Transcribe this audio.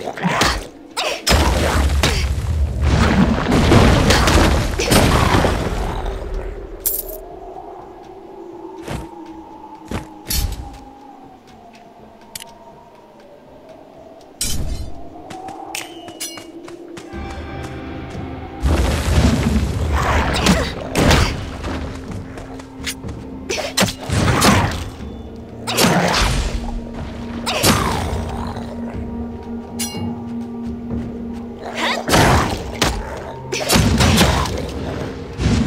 Yeah.